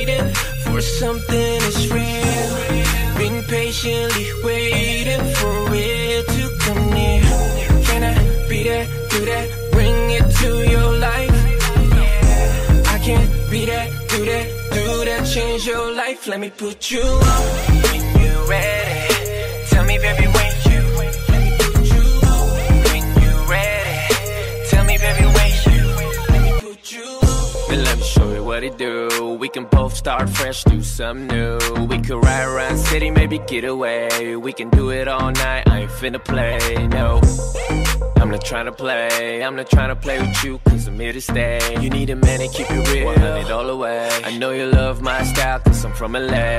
waiting for something that's real. Been patiently waiting for it to come near. Can I be that, do that, bring it to your life? I can't be that, do that, do that, change your life. Let me put you on when you're ready. Tell me, baby, when you. Let me put you on when you're ready. Tell me, baby, when you. Let me put you. Then let me show you what it do. We can both start fresh, do something new. We could ride around city, maybe get away. We can do it all night. I ain't finna play, no. I'm not trying to play, I'm not trying to play with you, cause I'm here to stay. You need a man to keep it real, 100 all the way. I know you love my style, cause I'm from LA.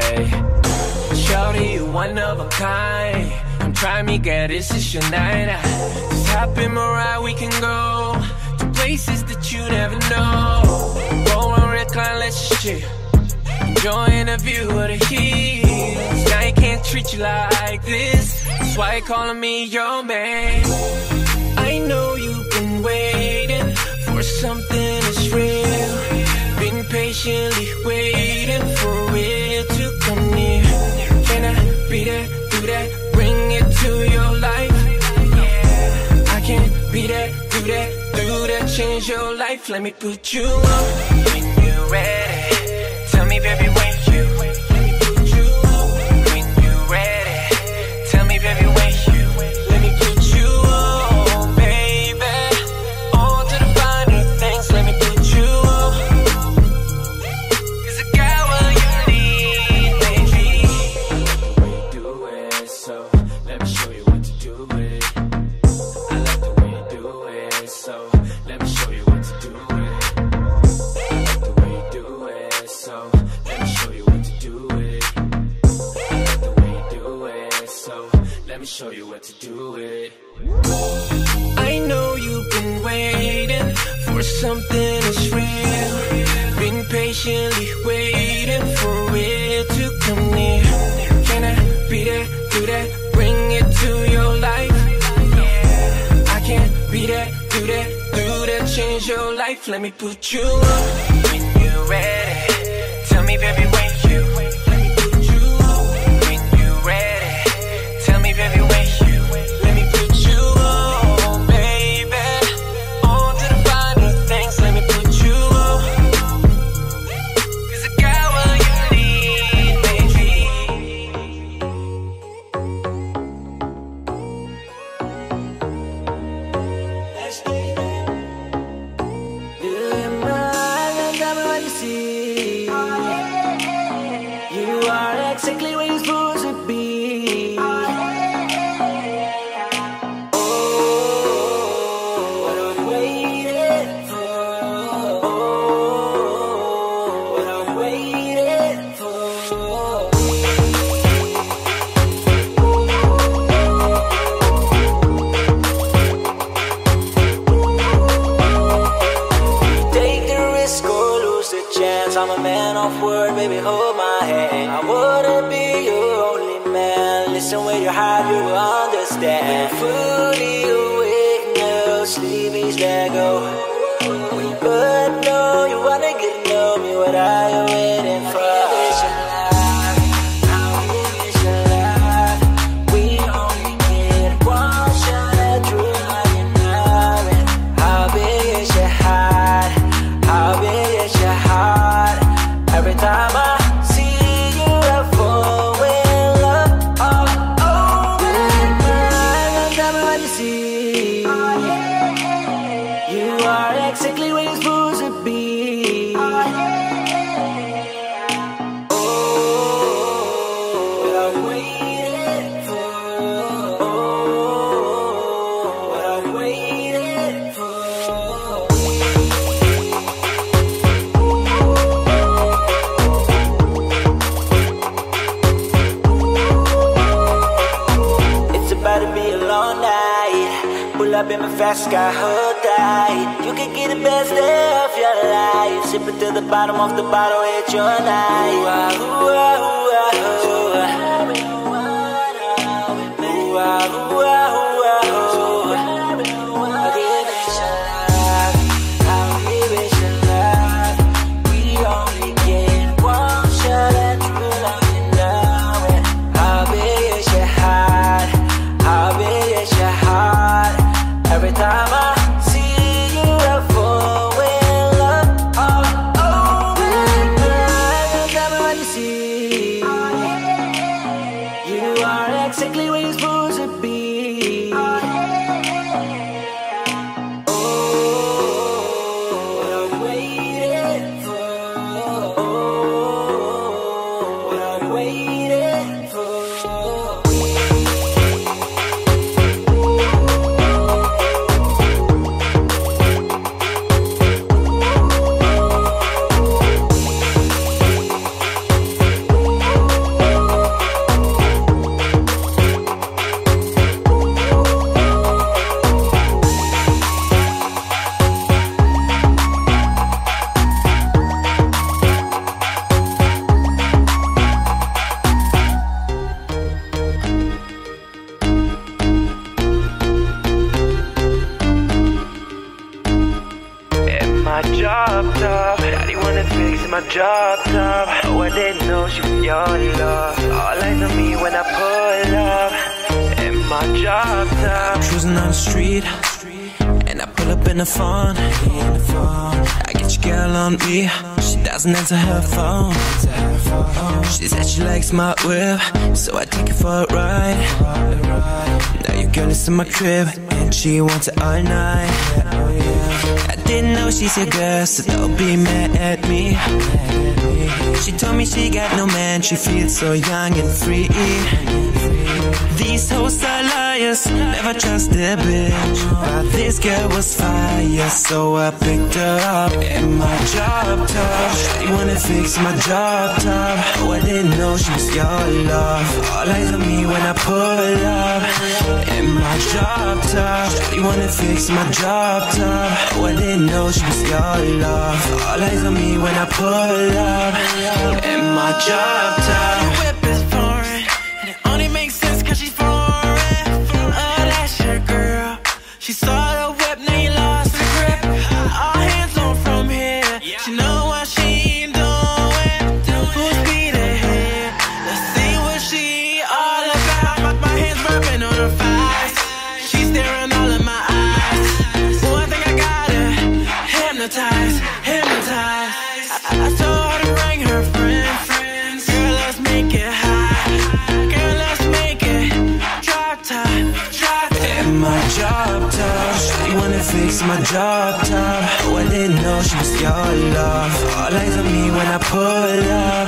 Shorty, you one of a kind. Come try me, girl, this is your night. Just hop in my ride, we can go to places that you never know. Let's just chill. Enjoying the view of the hills. I can't treat you like this. That's why you're calling me your man. I know you've been waiting for something that's real. Been patiently waiting for it to come near. Can I be that, do that, bring it to your life? I can't be that, do that, do that, change your life. Let me put you on ready. Tell me, baby, life. Let me put you on when you're ready. Tell me, baby, when fast car, hold tight. You can get the best day of your life. Sip it to the bottom of the bottle, it's your night. Ooh, ooh, ooh, my job top. Oh, I didn't know she was your love. All eyes on me when I pull up. In my job top. Cruising on the street, and I pull up in the phone. I get your girl on me, she doesn't answer her phone. She said she likes my whip, so I take her for a ride. Now your girl is in my crib, she wants it all night. I didn't know she's your girl, so don't be mad at me. She told me she got no man, she feels so young and free. These hoes are liars, never trust a bitch. But this girl was fire, so I picked her up in my job top. She wanna fix my job top. Oh, I didn't know she was your love. All eyes on me when I pull up in my job top. She wanna fix my job top. Oh, I didn't know she was your love. All eyes on me when I pull up in my job top. My job top. Oh, I didn't know she was your love. All eyes on me when I pull up.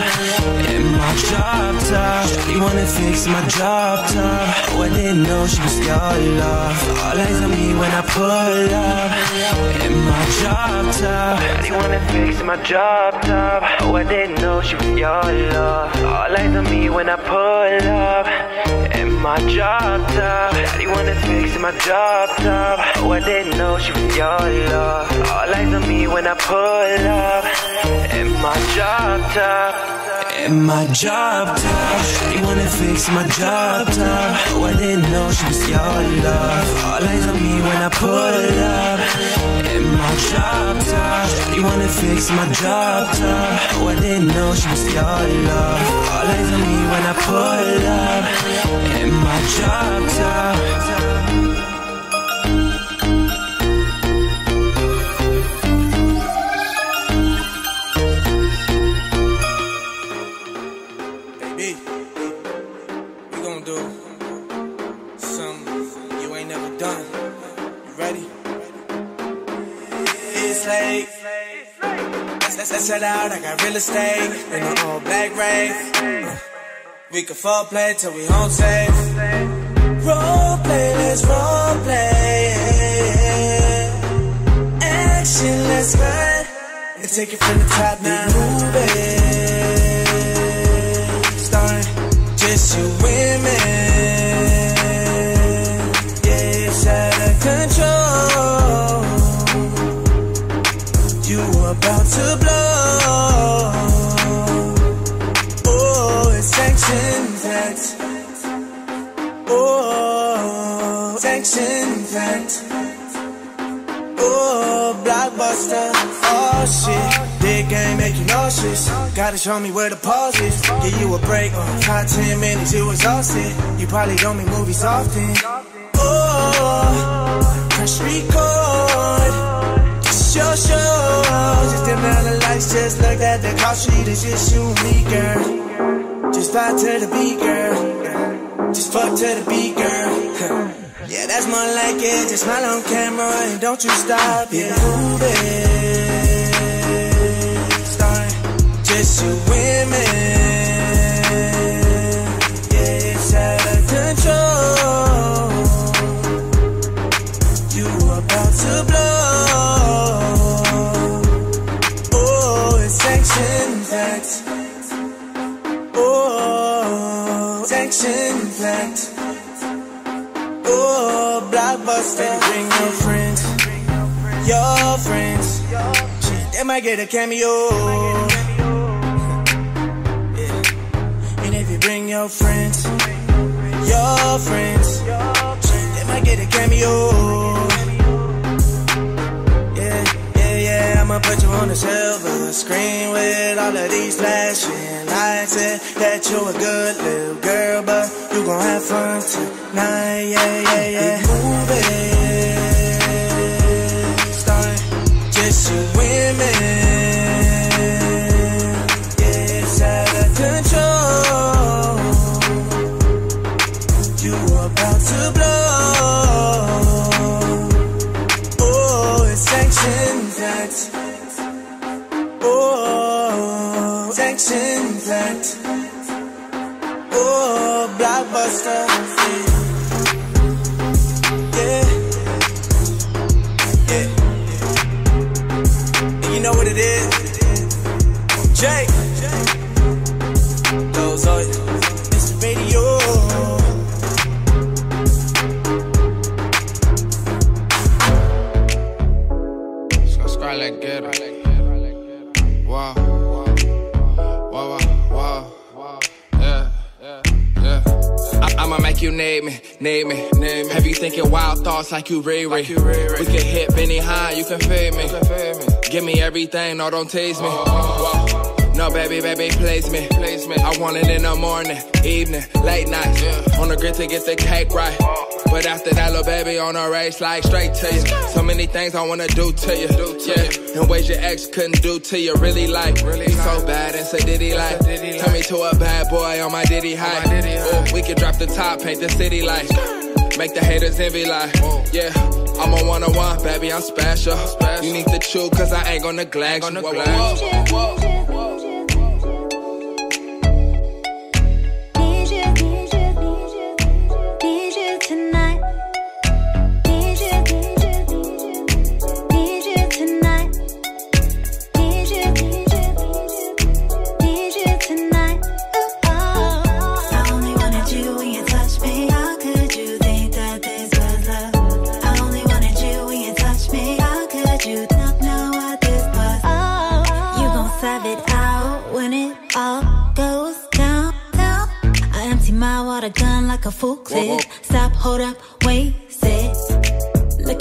In my job top. She wanna fix my job top. Oh, I didn't know she was your love. All eyes on me when I pull up. In my job top. Daddy wanna fix my job top. Oh, I didn't know she was your love. All eyes on me when I pull up. My job top. Daddy wanna fix my job top. Oh, I didn't know she was your love. All eyes on me when I pull up. In my job top. In my job top, You wanna fix my job top. Oh, I didn't know she was your love. All eyes on me when I pull up. In my job top, You wanna fix my job top. Oh, I didn't know she was your love. All eyes on me when I pull up. In my job top. Out. I got real estate in an all black rave. Uh, We can fall play till we home safe. Role play, let's role play. Action, let's run. And take it from the top now. Sanctioned that. Oh, blockbuster. Oh shit. Big game make you nauseous. Gotta show me where the pause is. Give you a break. Uh, five, ten minutes, you exhausted. You probably don't make movies often. Oh, press record. It's your show. Just dim down the lights, just look at the call sheet. It's just you and me, girl. Just vibe to the beat, girl. Just fuck to the beat, girl. Yeah, that's more like it. Just smile on camera and don't you stop. Yeah, move it. Just you women. Yeah, it's out of control. You about to blow. Oh, it's sanction fact. Oh, sanction fact. Oh, blockbuster. Bring your friends, your friends. They might get a cameo. And if you bring your friends, your friends, they might get a cameo. Yeah, yeah, yeah. I'ma put you on the silver screen with all of these flashing lights. Said that you a good little girl, but you gon' have fun tonight. Yeah, yeah, yeah. Big movie, starring just two women. Sanctions that. Oh, blockbuster. Yeah. Yeah. yeah. And you know what it is? Jake. You name me, name me, name me. Have you thinking wild thoughts like you Riri? We can hit Benny High, you can fade me. Give me everything, no, don't tease me. Whoa. No, baby, baby, please me. Please me. I want it in the morning, evening, late night. On the grid to get the cake right. But after that, little baby, on a race, like straight to you. So many things I wanna do to you. Yeah, in ways your ex couldn't do to you. Really like, really so bad and say diddy like. Turn me to a bad boy on my diddy high. Ooh, we can drop the top, paint the city like. Make the haters envy like, yeah. I'm a one on one, baby, I'm special. You need to chew, cause I ain't gonna neglect you. Whoa, whoa, whoa,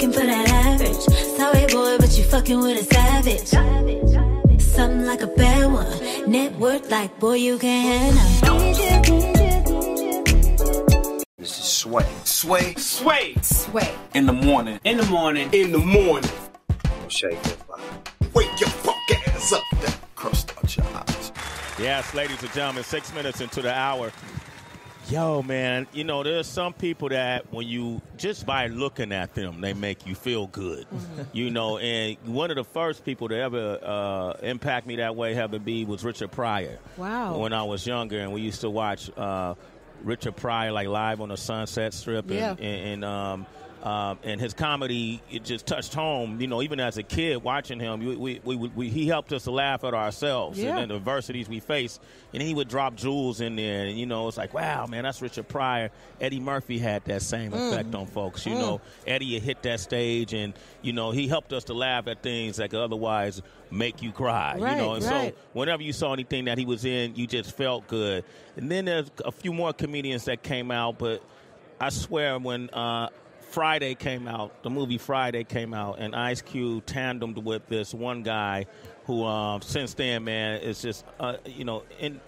Looking for that average. Sorry, boy, but you fucking with a savage. Something like a bad one. Net worth like, boy, you can't handle. This is Sway. Sway Sway Sway. in the morning. in the morning. in the morning. Shake it. Wake your fuck ass up. Then Crust out your eyes. Yes, ladies and gentlemen, six minutes into the hour. Yo, man, you know, there's some people that when you just by looking at them, they make you feel good. You know, and one of the first people to ever uh, impact me that way, Heather B, was Richard Pryor. Wow. When I was younger, and we used to watch uh, Richard Pryor like live on the Sunset Strip, and, Yeah. and, and um, um, and his comedy it just touched home. You know, even as a kid watching him, we, we, we, we, he helped us to laugh at ourselves Yeah. and the adversities we face. And he would drop jewels in there, and you know, it's like, wow, man, that's Richard Pryor. Eddie Murphy had that same Mm. effect on folks. You know, Eddie had hit that stage, and you know, he helped us to laugh at things that could otherwise make you cry. Right, you know, and right. so whenever you saw anything that he was in, you just felt good. And then there's a few more comedians that came out, but I swear when uh, Friday came out, the movie Friday came out, and Ice Cube tandemed with this one guy who, um, since then, man, is just, uh, you know, in,